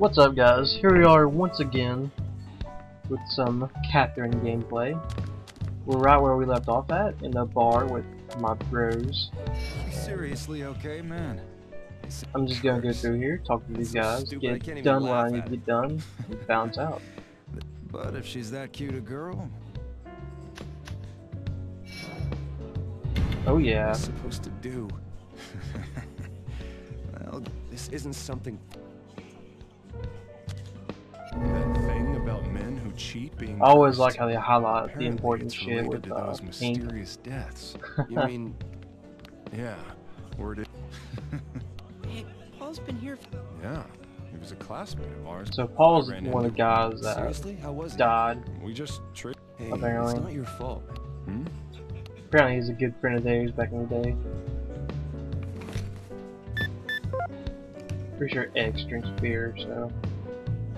What's up guys? Here we are once again with some Catherine gameplay. We're right where we left off at, in the bar with my bros. Seriously okay, man? I'm just gonna go through here, talk to these guys, get done what I need to get done, and bounce out. But if she's that cute a girl, Oh what yeah. supposed to do? well, This isn't something. That thing about men who cheat being I always cursed? like how they highlight the important it's shit related with to uh, those pink. mysterious deaths. You mean. Yeah, word it. Hey, Paul's been here. For... Yeah, he was a classmate of ours. So Paul's one of the guys that Seriously? How was he? died. We just tri- Hey, Apparently. it's not your fault. Hmm? Apparently he's a good friend of theirs back in the day. Pretty sure X drinks beer, so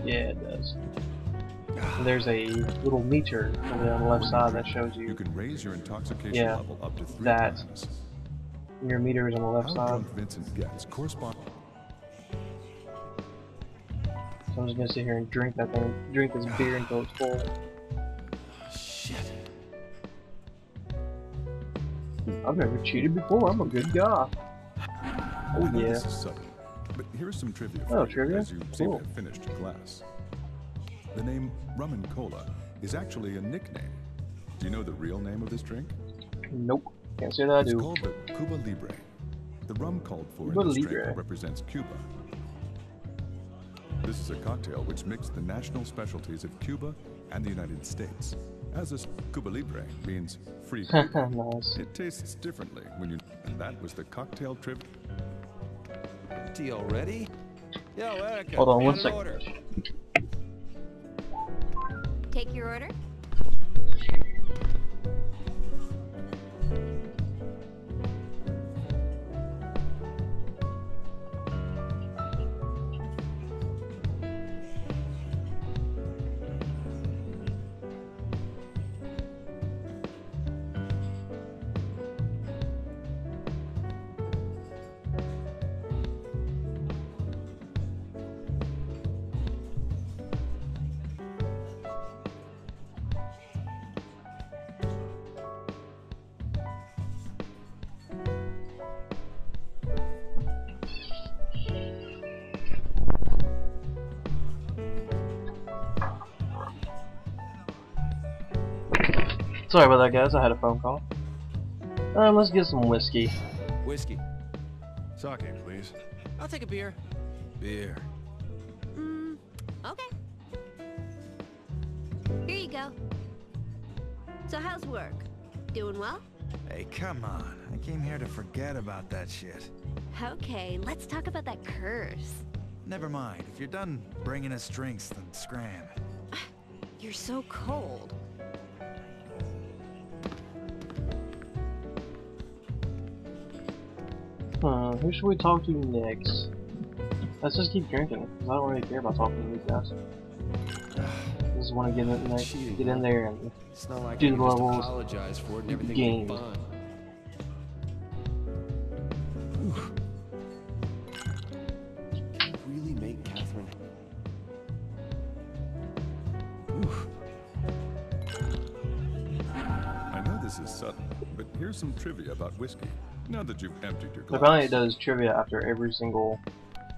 yeah, it does. And there's a little meter over on the left side that shows You you can raise your intoxication Yeah, level up to three that times. your meter is on the left How side. Vincent gets correspond. So I'm just gonna sit here and drink that thing, drink this beer until it's full. Shit. I've never cheated before. I'm a good guy. Oh yeah. This is sudden, but here's some trivia oh, for Oh, you, trivia? as you seem Cool. to have finished your glass. The name rum and cola is actually a nickname. Do you know the real name of this drink? Nope. Can't say that I It's do. called the Cuba Libre. The rum called for Cuba in this Libre. drink represents Cuba. This is a cocktail which mixed the national specialties of Cuba and the United States. As a Cuba Libre means free nice. It tastes differently when you. And that was the cocktail trip. Tea already? Yo, Erica, Hold on we one got an second. order. Take your order. Sorry about that, guys. I had a phone call. Um, let's get some whiskey. Whiskey. Sake, please. I'll take a beer. Beer. Mm, okay. Here you go. So how's work? Doing well? Hey, come on. I came here to forget about that shit. Okay, let's talk about that curse. Never mind. If you're done bringing us drinks, then scram. You're so cold. Hmm, who should we talk to next? Let's just keep drinking, because I don't really care about talking to these guys. I just want to get in there, Cheating, get in there and It's not like Do I the levels, apologize for it and do the everything games. be. Really make Catherine. I know this is sudden, but here's some trivia about whiskey. Now that you've emptied your glass. apparently it does trivia after every single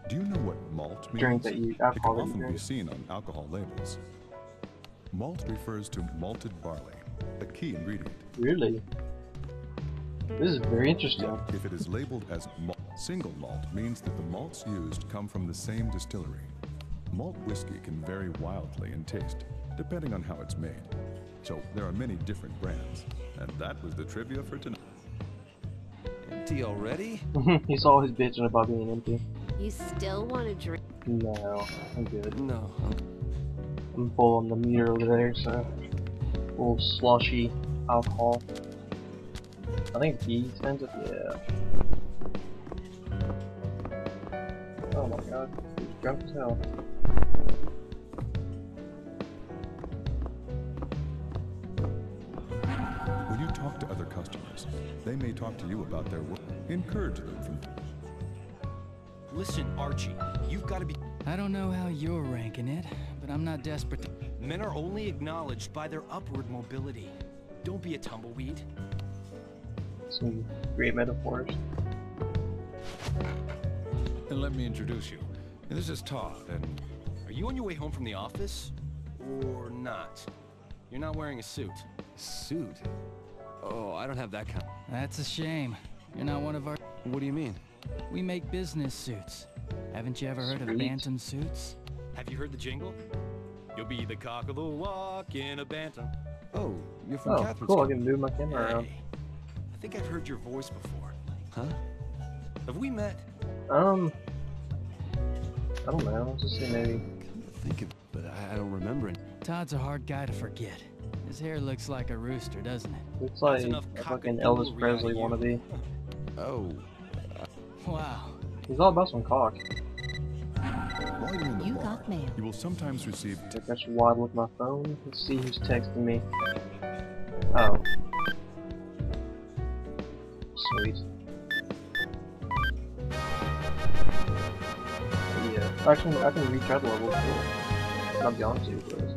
Do you know what malt means? drink that you It can alcohol that you often be drink. seen on alcohol labels. Malt refers to malted barley, a key ingredient. Really? This is very interesting. If it is labeled as malt, single malt means that the malts used come from the same distillery. Malt whiskey can vary wildly in taste, depending on how it's made. So there are many different brands. And that was the trivia for tonight. Tea already? He's always bitching about being empty. You still want to drink? No, I'm good. No, I'm I'm full on the meter over there, so a little sloshy alcohol. I think D expensive, yeah. Oh my god, he's drunk as hell. They may talk to you about their work. Encourage them from Listen, Archie, you've got to be. I don't know how you're ranking it, but I'm not desperate to... Men are only acknowledged by their upward mobility. Don't be a tumbleweed. Some great metaphors. And let me introduce you. This is Todd, and Are you on your way home from the office? Or not? You're not wearing a suit. Suit? Oh, I don't have that kind. That's a shame. You're not one of our... What do you mean? We make business suits. Haven't you ever heard of Bantam suits? Have you heard the jingle? You'll be the cock of the walk in a bantam. Oh, you're from Oh, Catherine's cool. I can move my camera around. I think I've heard your voice before. Huh? Have we met? Um, I don't know. Let's just say maybe. Think of, but I, I don't remember it. Todd's a hard guy to forget. His hair looks like a rooster, doesn't it? Looks like enough a fucking Elvis Presley reality. wannabe. Oh, Wow. He's all about some cock. You're in the You bar, got mail. you will sometimes receive I think I should wide look my phone. Let's see who's texting me. Oh. Sweet. Yeah. Actually, I can reach out a level too. Not be honest with you, but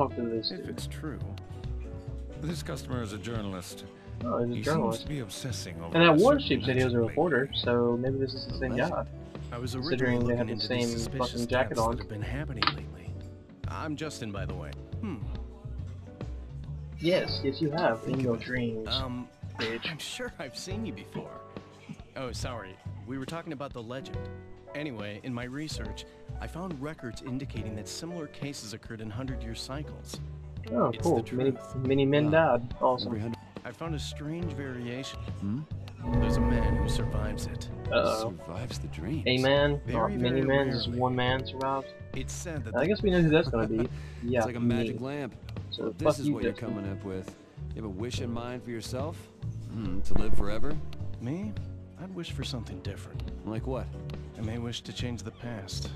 talk to this If dude. it's true. This customer is a journalist. Oh, he's a He seems to be obsessing over And that a one said he was a legend reporter, so maybe this is the same guy. I was Considering originally they have looking the into same these suspicious fucking jacket on. that have been happening lately. I'm Justin, by the way. Hmm. Yes, yes you have, in your dreams. Um, bitch. I'm sure I've seen you before. Oh, sorry. We were talking about the legend. Anyway, in my research, I found records indicating that similar cases occurred in hundred-year cycles. Oh, it's cool. the Many, truth. many men Wow. died. Awesome. I found a strange variation. Hmm? There's a man who survives it. Uh-oh. Survives the dreams. A man, Very, not many men, just one man survives. It's said that I guess we know who that's gonna be. Yeah, It's like a magic me. lamp. So Well, this is you, what you're Justin. coming up with. You have a wish in mind for yourself? Hmm, to live forever? Me? I'd wish for something different. Like what? I may wish to change the past.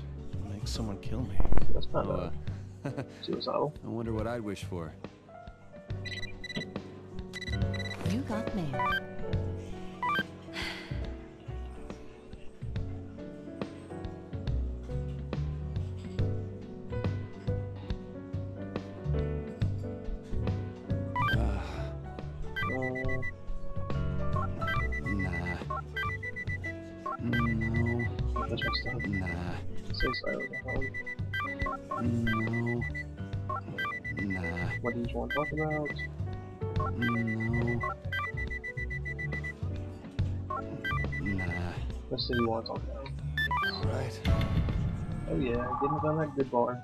Make someone kill me. That's not Oh, uh, suicidal. I wonder what I'd wish for. You got mail. Talk about? Mm, no, nah. What city you want to talk about? Right. Oh yeah, didn't on that good bar.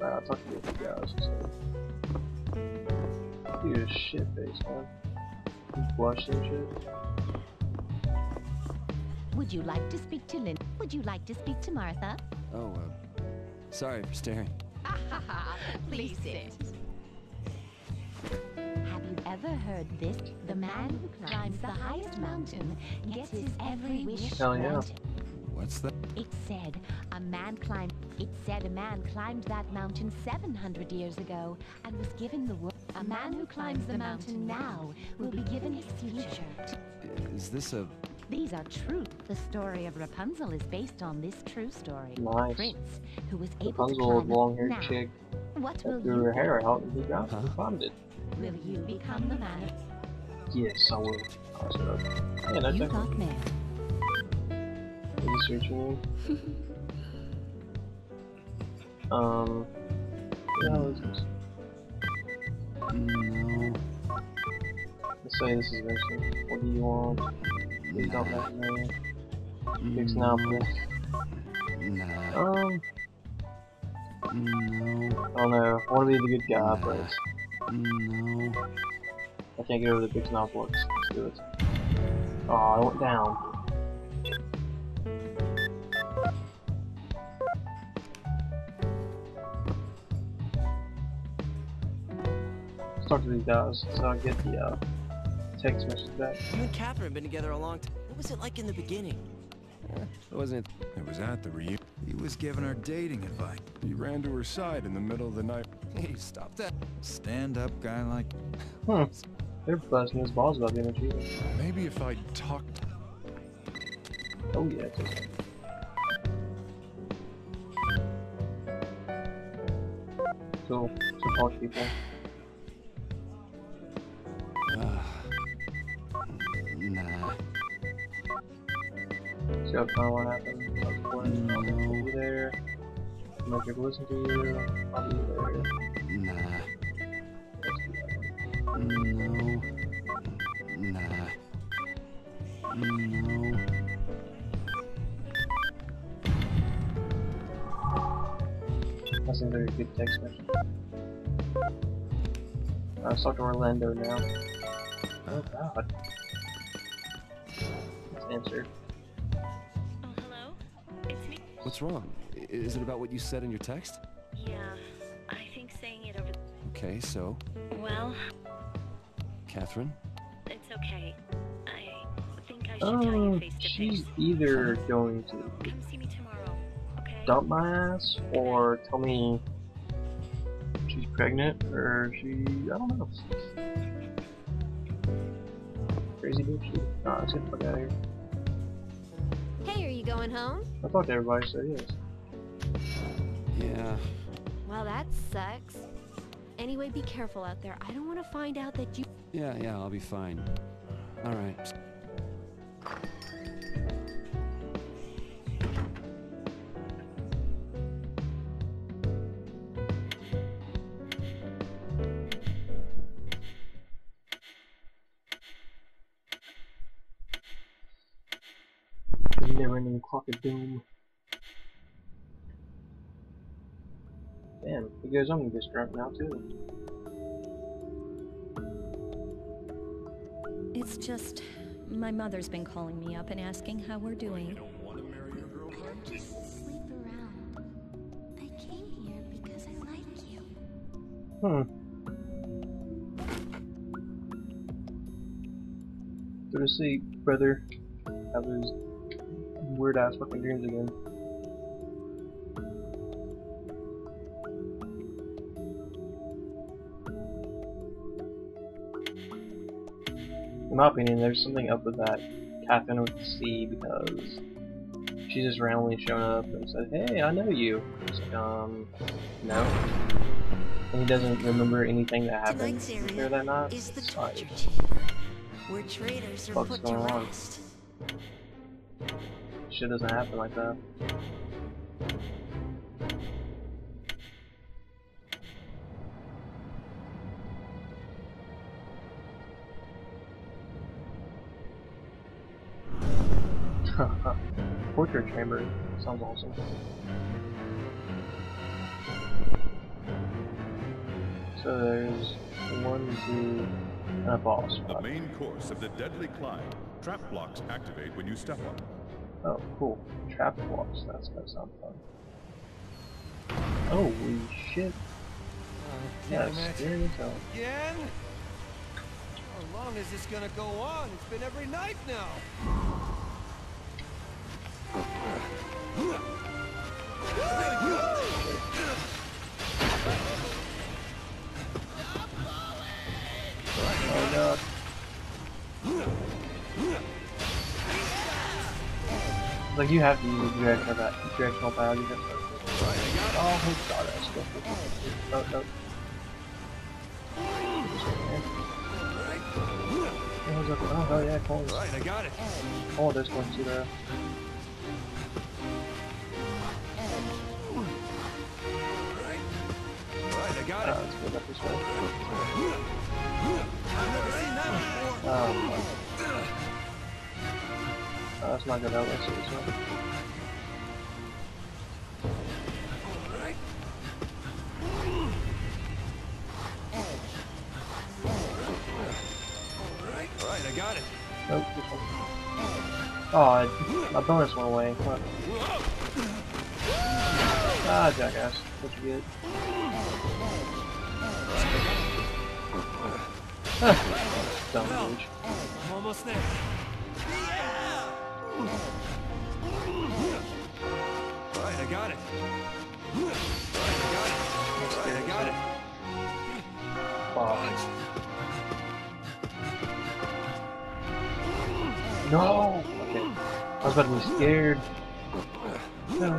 Alright, I'll talk to you guys. So. Dude, a shit face, man. Blushing and shit. Would you like to speak to Lynn? Would you like to speak to Martha? Oh, uh, sorry for staring. Please sit. Have you ever heard this? The man who climbs the highest mountain gets his every wish Hell yeah. granted. What's that? It said a man climbed. It said a man climbed that mountain 700 years ago and was given the world. A man who climbs the mountain now will be given his future. Is this a... These are true. The story of Rapunzel is based on this true story. Nice. Prince, who was able to Rapunzel, climb long-haired now, chick, What will that grew you her do? hair out and he got Huh? he it. Will you become the man? Yes, I will. Cross it up. Yeah, that's You it. got mail. Is this reaching me? um. No, it's just, No. let's say this is Vincent. What do you want? Please don't let me. Fix now, please. Nah. Um, No. I don't know. I want to be the good guy, but No. I can't get over the big snout looks. Let's do it. Oh, I went down. Let's talk to these guys so I get the uh, text message back. You and Catherine have been together a long time. What was it like in the beginning? It wasn't it? It was at the reunion. He was giving her dating advice. He ran to her side in the middle of the night. Hey, stop that. Stand-up guy like... They're busting his balls about being a cheater. Maybe if I talked. Oh yeah, it's okay. Cool. Some posh people. See how fun what happened. I was born. Be there. I'm not gonna listen to you. I'll be there. Nah. Let's do that one. No. Nah. No. That's a very good text message. Let's talk to Orlando now. Oh god. Let's answer. What's wrong? Is it about what you said in your text? Yeah, I think saying it over. Okay, so, Well, Catherine? it's okay. I think I should tell you Oh, face to she's face. either going to Come see me tomorrow, okay? dump my ass or tell me she's pregnant or she I don't know. Crazy bitch. Nah, let's get the fuck out of here. Hey, are you going home? I talked to everybody, said yes. Yeah. Well, that sucks. Anyway, be careful out there. I don't want to find out that you. Yeah, yeah, I'll be fine. Alright. The never ending clock of doom. Damn, he goes on this drunk now too. It's just my mother's been calling me up and asking how we're doing. Just sleep around. I came here because I like you. Hmm. Go to sleep, brother. Have those weird ass fucking dreams again. In my opinion, there's something up with that Catherine with the C because she just randomly showed up and said, "Hey, I know you." Like, um, no. And he doesn't remember anything that happened that night. is the torture chamber, where traitors are What's put to going on? Shit doesn't happen like that. Portrait chamber sounds awesome. So there's one, two, and a boss. The main course of the deadly climb. Trap blocks activate when you step on them. Oh, cool. Trap blocks. That's gonna sound fun. Oh, holy shit. Uh, That's it. scary as hell. Again? How long is this gonna go on? It's been every night now. Oh god. Like you have to use directional pad, directional pad. You have. Oh my god, that's still. No, no. Oh, oh, yeah, coins. Right, I got it. Oh, there's coins too there. Right, I got Uh, it. let's go back this way. I've never seen that before. Oh. Oh, that's not good. This I got it. Nope. Oh, I, my bonus went away. Fuck. Ah, jackass. What you get? Dumb bitch. I'm almost there. Right, I got it. Right, I got it. Right, I got it. fuck. No! Okay. I was about to be scared. No.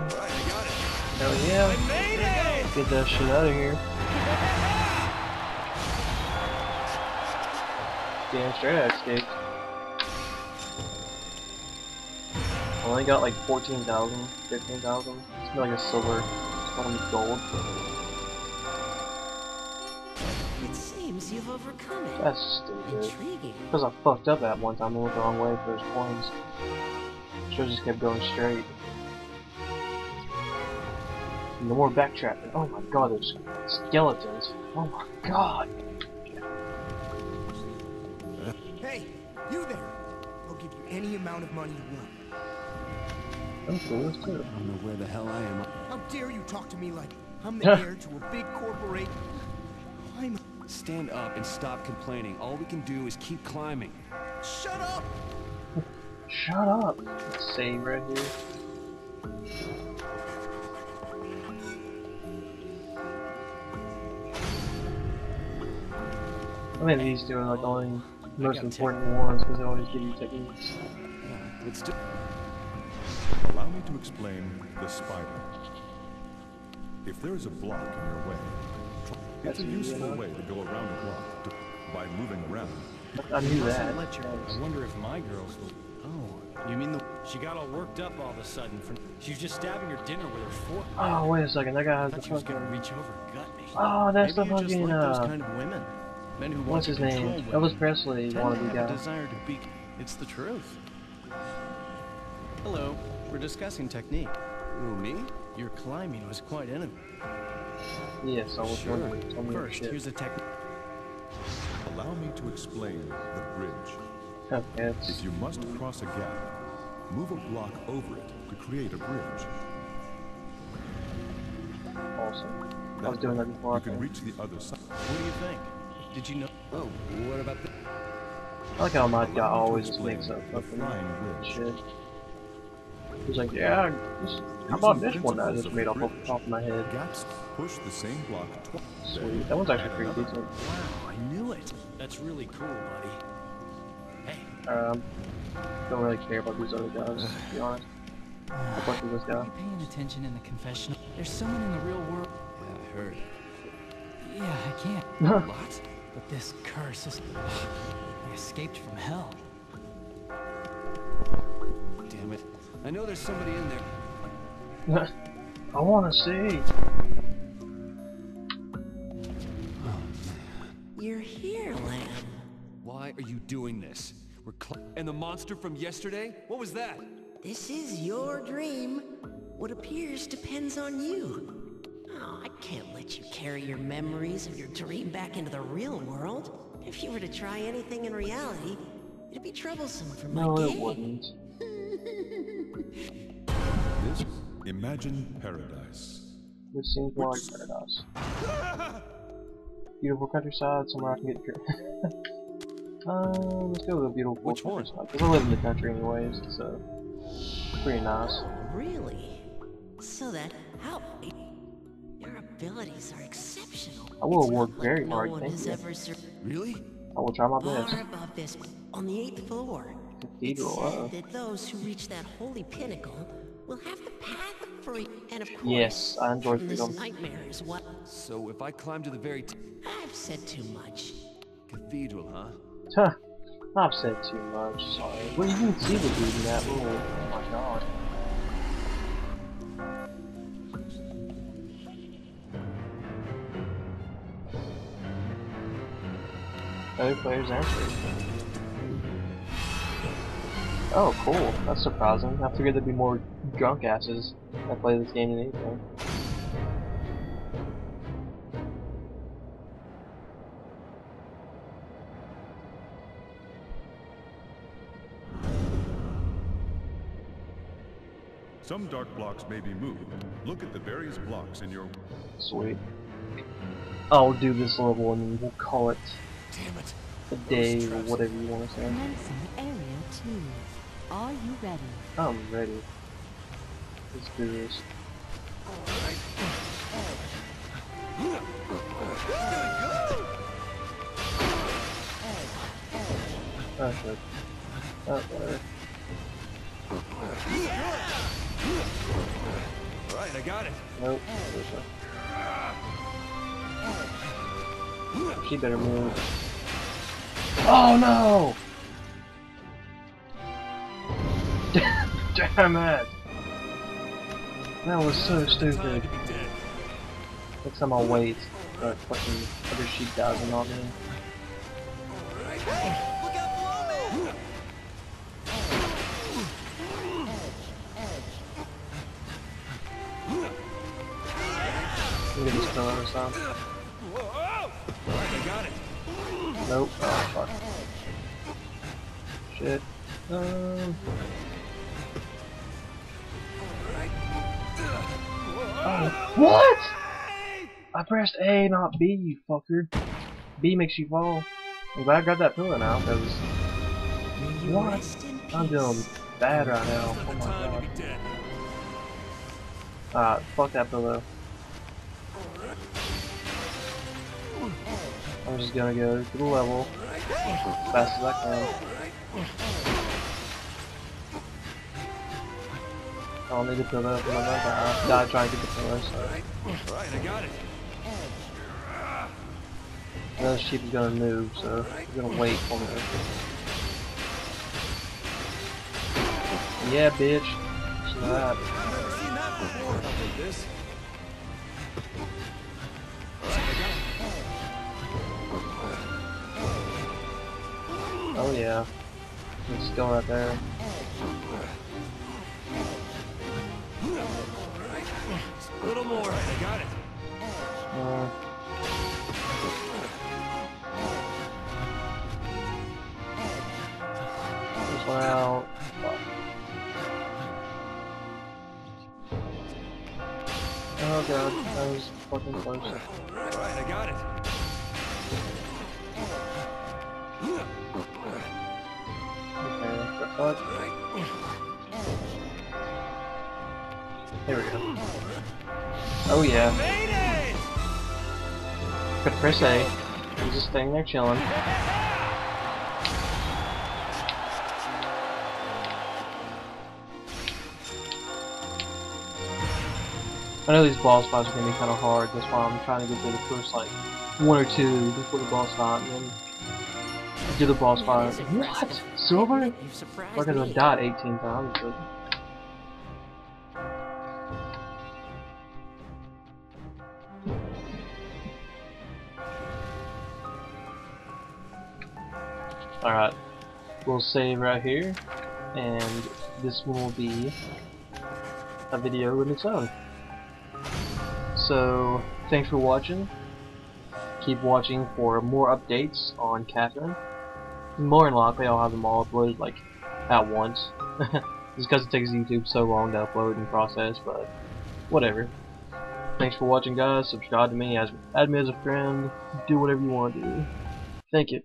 Hell yeah. Get that shit out of here. Damn straight I escaped. I only got like 14,000, 15,000. It's like a silver. It's not gold. It seems you've overcome it. That's stupid. Intriguing. Because I fucked up that one time and went the wrong way for those coins. Should've just kept going straight. No more backtracking. Oh my god, there's skeletons. Oh my god. Hey, you there! I'll give you any amount of money you want. I'm cool, too. I don't know where the hell I am. How dare you talk to me like I'm the heir to a big corporation? I'm. Stand up and stop complaining. All we can do is keep climbing. Shut up! Shut up. Let's right here. I think these two are like the only most important ones because they always give you techniques. Let's do. Allow me to explain the spider. If there is a block in your way, it's a useful way to go around a block to, by moving around. I knew that. Let your I wonder if my girls will. Oh, you mean the She got all worked up all of a sudden. From she was just stabbing her dinner with her fork. Oh, wait a second. That guy has thought the she was gonna reach over and gut me. Oh, that's Maybe the fucking. like those Uh, kind of women. Men who what's his name? control women. Elvis Presley Tend to wannabe have a guy. desire to be. It's the truth. Hello. We're discussing technique. Who, me? Your climbing was quite innovative. Yes, I was Sure. wondering. Tell me your First, shit. here's a technique. Allow me to explain the bridge. Okay, If you must cross a gap, move a block over it to create a bridge. awesome. I was doing that way, before. I You can think. reach the other side. What do you think? Did you know? Oh, what about the? I like how my guy Allow me to always just explain makes up the fucking flying bridge. shit. He's like, yeah, just, how about this one that I just made off off the top of my head? Gaps push the same block twice. Sweet. That one's actually pretty decent. Wow, I knew it. That's really cool, buddy. Hey, Um, don't really care about these other guys, to be honest. I fuck with this guy. Are you paying attention in the confessional? There's someone in the real world. Yeah, I heard. Yeah, I can't. What? But this curse is. I escaped from hell. I know there's somebody in there. I wanna see. You're here, Lamb. Why are you doing this? We're cl- and the monster from yesterday? What was that? This is your dream. What appears depends on you. Oh, I can't let you carry your memories of your dream back into the real world. If you were to try anything in reality, it'd be troublesome for my No, it wouldn't. Imagine Paradise. Which seems more like paradise. Beautiful countryside, somewhere I can get drink. um, let's go with a beautiful Which countryside. Because I live in the country anyways, so pretty nice. Really? So that help me. Your abilities are exceptional. I will It's work not like very no hard, one thank has you. ever sur- Really? I will try my best. Far above this, on the eighth floor. Cathedral, It's uh. said that those who reach that holy pinnacle will have the path of free, and of course, Yes, I enjoy this freedom. nightmare is what So if I climb to the very t- I've said too much. cathedral, huh? Huh. I've said too much, sorry. Well, you can see the dude in that little. Oh my god. Other players answered. Oh, cool. That's surprising. I figured there'd be more drunk asses that play this game than anything. Some dark blocks may be moved. Look at the various blocks in your Sweet. I'll do this level and we'll call it Damn it. a day or whatever you want to say. Commencing Area 2. Are you ready? I'm ready. Let's do this. Okay. Up there. Right, I got it. Nope. She better move. Oh no! Damn it! That was so stupid. Next time I'll wait. But fucking other sheep dies and not me. Look at this pillar or something. Nope. Oh fuck. Shit. Um. Oh, what? I pressed A, not B, you fucker. B makes you fall. I'm glad I got that pillow now, because... What? I'm doing bad right now. Oh my god. Ah, fuck that pillow. I'm just gonna go to the level as fast as I can. I don't need the pillow, I'm gonna die. Die trying to get the pillow, so. Right, I got it. The sheep is gonna move, so we're gonna wait for me. Yeah, bitch. I'll this. Oh yeah. It's still right there. A little more. I got it. Uh, this one out. Fuck. Oh god, that was fucking close. Right, I got it. Okay, the fuck? There we go. Oh yeah. Could press A. He's just staying there chilling. I know these boss fights are gonna be kind of hard. That's why I'm trying to get to the first like one or two before the boss fight, and then do the boss fight. What? Silver? Fucking died 18 times. But... Alright, we'll save right here, and this one will be a video in its own. So, thanks for watching. Keep watching for more updates on Catherine. More than likely, I'll have them all uploaded like at once. Just because it takes YouTube so long to upload and process, but whatever. Thanks for watching, guys. Subscribe to me, as add me as a friend. Do whatever you want to do. Thank you.